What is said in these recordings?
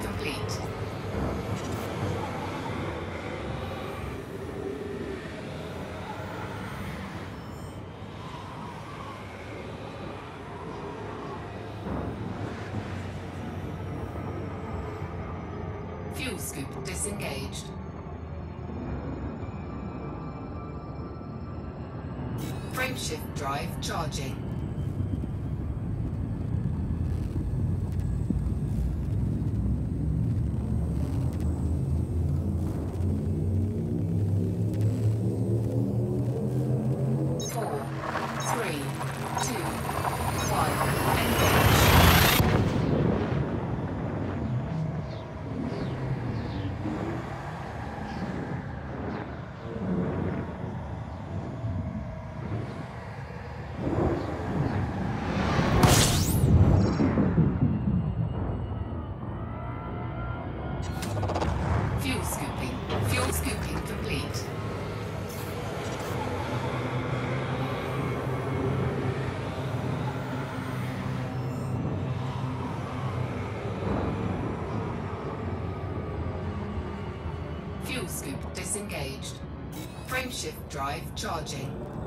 complete. Fuel scoop disengaged. Frameshift drive charging. Disengaged. Frameshift drive charging.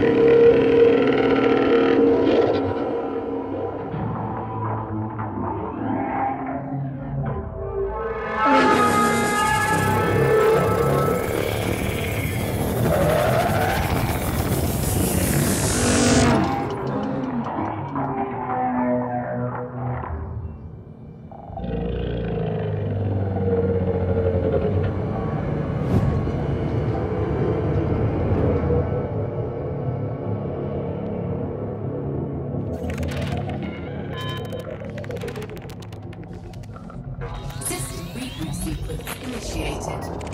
System reboot sequence initiated.